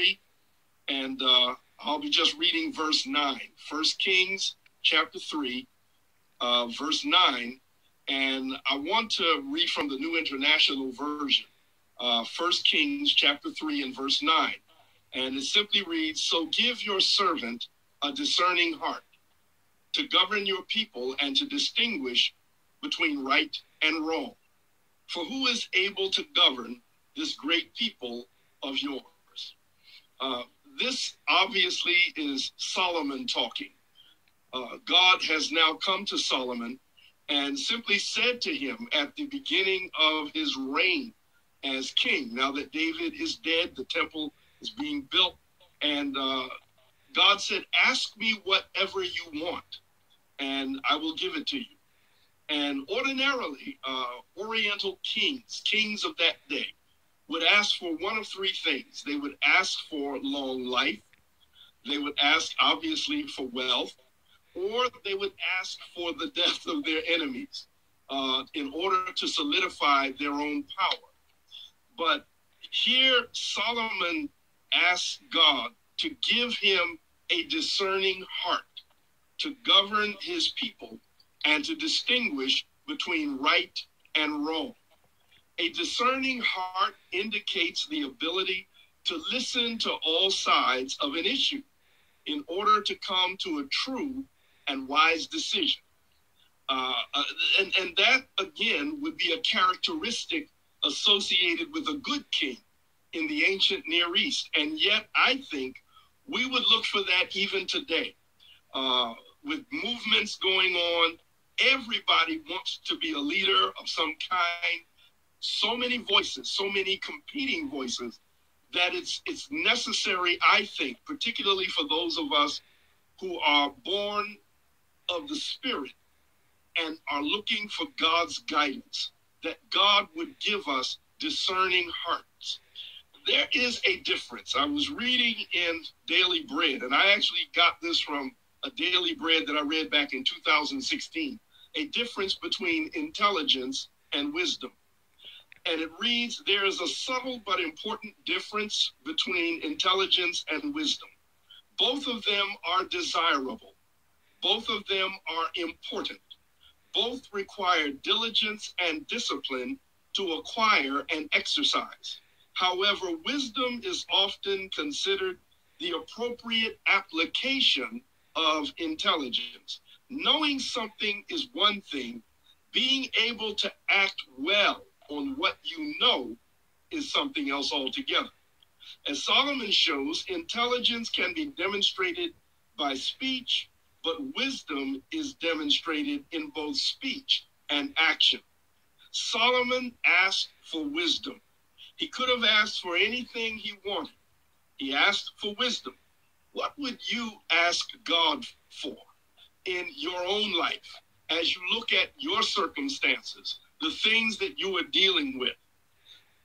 3, and uh, I'll be just reading verse 9. First Kings chapter 3, uh, verse 9. And I want to read from the New International Version, uh, Kings chapter 3 and verse 9. And it simply reads So give your servant a discerning heart to govern your people and to distinguish between right and wrong. For who is able to govern this great people of yours? Uh, this obviously is Solomon talking. Uh, God has now come to Solomon and simply said to him at the beginning of his reign as king, now that David is dead, the temple is being built, and uh, God said, Ask me whatever you want, and I will give it to you. And ordinarily, uh, Oriental kings, kings of that day, would ask for one of three things. They would ask for long life, they would ask, obviously, for wealth, or they would ask for the death of their enemies uh, in order to solidify their own power. But here, Solomon asks God to give him a discerning heart to govern his people and to distinguish between right and wrong. A discerning heart indicates the ability to listen to all sides of an issue in order to come to a true and wise decision. Uh, uh, and, and that, again, would be a characteristic associated with a good king in the ancient Near East. And yet, I think we would look for that even today. Uh, with movements going on, everybody wants to be a leader of some kind. So many voices, so many competing voices, that it's it's necessary, I think, particularly for those of us who are born of the Spirit and are looking for God's guidance, that God would give us discerning hearts. There is a difference. I was reading in Daily Bread, and I actually got this from a Daily Bread that I read back in 2016. A difference between intelligence and wisdom. And it reads There is a subtle but important difference between intelligence and wisdom. Both of them are desirable both of them are important. Both require diligence and discipline to acquire and exercise. However, wisdom is often considered the appropriate application of intelligence. Knowing something is one thing, being able to act well on what you know is something else altogether. As Solomon shows, intelligence can be demonstrated by speech, but wisdom is demonstrated in both speech and action. Solomon asked for wisdom. He could have asked for anything he wanted. He asked for wisdom. What would you ask God for in your own life as you look at your circumstances, the things that you are dealing with?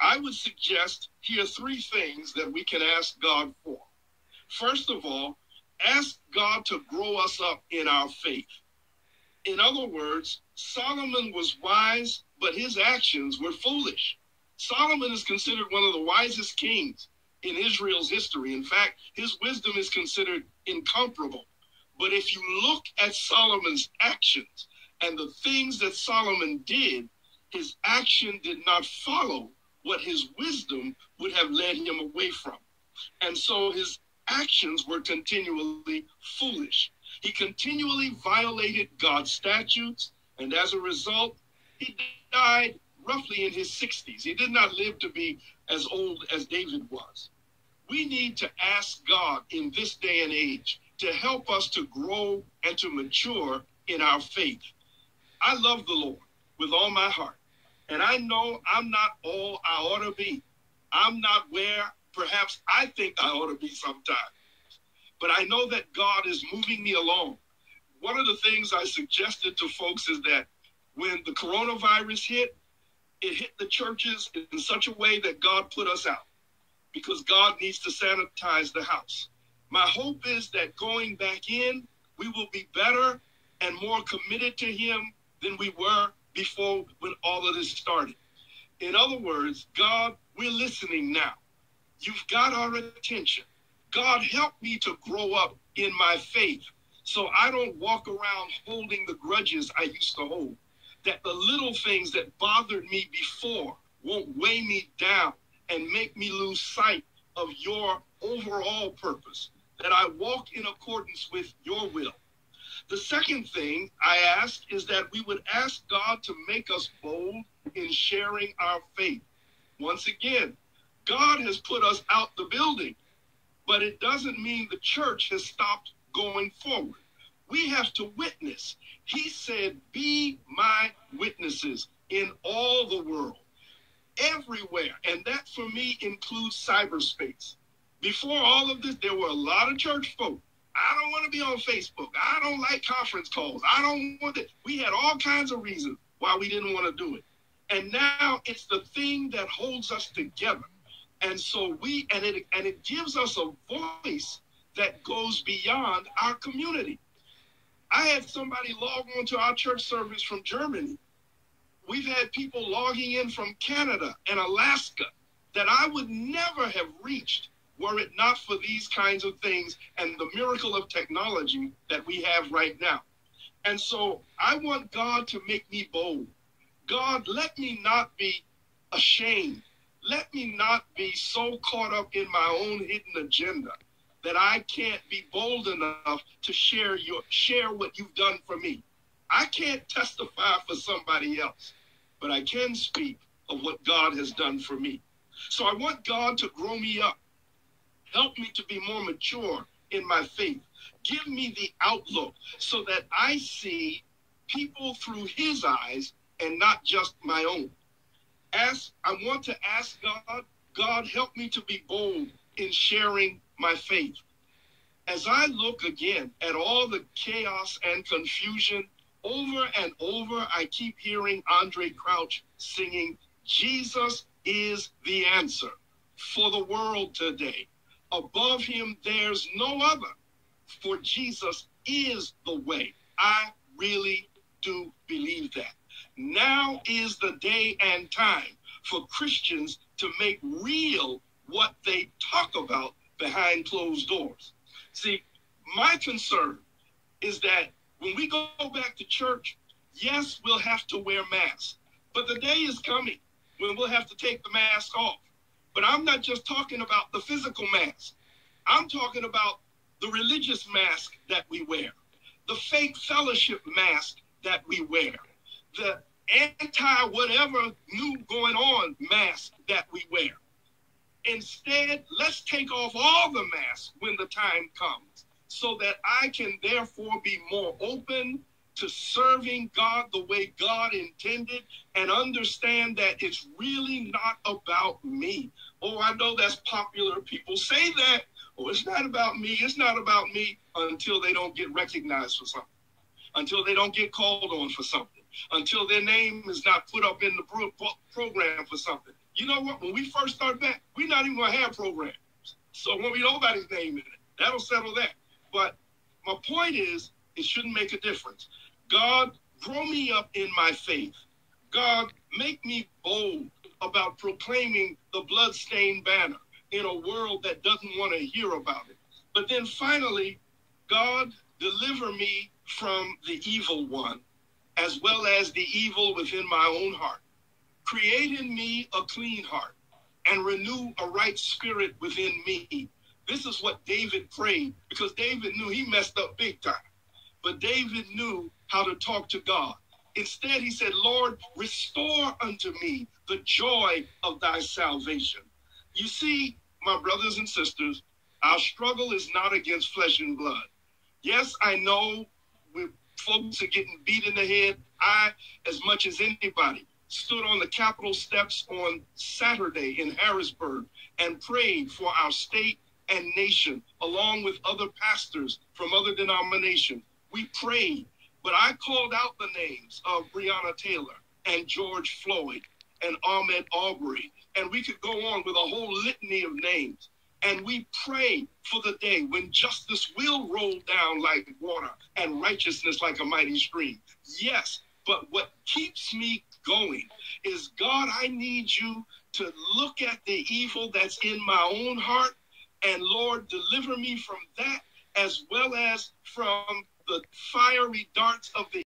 I would suggest here three things that we can ask God for. First of all, ask God to grow us up in our faith. In other words, Solomon was wise, but his actions were foolish. Solomon is considered one of the wisest kings in Israel's history. In fact, his wisdom is considered incomparable. But if you look at Solomon's actions and the things that Solomon did, his action did not follow what his wisdom would have led him away from. And so his actions were continually foolish. He continually violated God's statutes, and as a result, he died roughly in his 60s. He did not live to be as old as David was. We need to ask God in this day and age to help us to grow and to mature in our faith. I love the Lord with all my heart, and I know I'm not all I ought to be. I'm not where perhaps I think I ought to be sometimes. But I know that God is moving me along. One of the things I suggested to folks is that when the coronavirus hit, it hit the churches in such a way that God put us out because God needs to sanitize the house. My hope is that going back in, we will be better and more committed to Him than we were before when all of this started. In other words, God, we're listening now You've got our attention. God, help me to grow up in my faith so I don't walk around holding the grudges I used to hold. That the little things that bothered me before won't weigh me down and make me lose sight of your overall purpose. That I walk in accordance with your will. The second thing I ask is that we would ask God to make us bold in sharing our faith. Once again, God has put us out the building, but it doesn't mean the church has stopped going forward. We have to witness. He said, Be my witnesses in all the world, everywhere. And that for me includes cyberspace. Before all of this, there were a lot of church folk I don't want to be on Facebook. I don't like conference calls. I don't want it. We had all kinds of reasons why we didn't want to do it. And now it's the thing that holds us together. And so we and it and it gives us a voice that goes beyond our community. I had somebody log on to our church service from Germany. We've had people logging in from Canada and Alaska that I would never have reached were it not for these kinds of things and the miracle of technology that we have right now. And so I want God to make me bold. God, let me not be ashamed. Let me not be so caught up in my own hidden agenda that I can't be bold enough to share your share what you've done for me. I can't testify for somebody else, but I can speak of what God has done for me. So I want God to grow me up. Help me to be more mature in my faith. Give me the outlook so that I see people through his eyes and not just my own. Ask, I want to ask God, God, help me to be bold in sharing my faith. As I look again at all the chaos and confusion, over and over, I keep hearing Andraé Crouch singing, Jesus is the answer for the world today. Above him, there's no other, for Jesus is the way. I really do believe that. Now is the day and time for Christians to make real what they talk about behind closed doors. See, my concern is that when we go back to church, yes, we'll have to wear masks, but the day is coming when we'll have to take the mask off. But I'm not just talking about the physical mask. I'm talking about the religious mask that we wear, the fake fellowship mask that we wear, the anti whatever new going on mask that we wear. Instead, let's take off all the masks when the time comes so that I can therefore be more open to serving God the way God intended and understand that it's really not about me. Oh, I know that's popular. People say that. Oh, it's not about me. It's not about me until they don't get recognized for something, until they don't get called on for something, until their name is not put up in the pro- program for something. You know what? When we first start back, we're not even going to have programs. So when we nobody's name in it, that'll settle that. But my point is, it shouldn't make a difference. God, grow me up in my faith. God, make me bold about proclaiming the bloodstained banner in a world that doesn't want to hear about it. But then finally, God, deliver me from the evil one, as well as the evil within my own heart. Create in me a clean heart and renew a right spirit within me. This is what David prayed because David knew he messed up big time. But David knew how to talk to God. Instead, he said, Lord, restore unto me the joy of thy salvation. You see, my brothers and sisters, our struggle is not against flesh and blood. Yes, I know we folks are getting beat in the head. I, as much as anybody, stood on the Capitol steps on Saturday in Harrisburg and prayed for our state and nation, along with other pastors from other denominations. We prayed, but I called out the names of Breonna Taylor and George Floyd and Ahmaud Arbery, And we could go on with a whole litany of names. And we pray for the day when justice will roll down like water and righteousness like a mighty stream. Yes, but what keeps me going is God, I need you to look at the evil that's in my own heart. And Lord, deliver me from that as well as from the fiery darts of the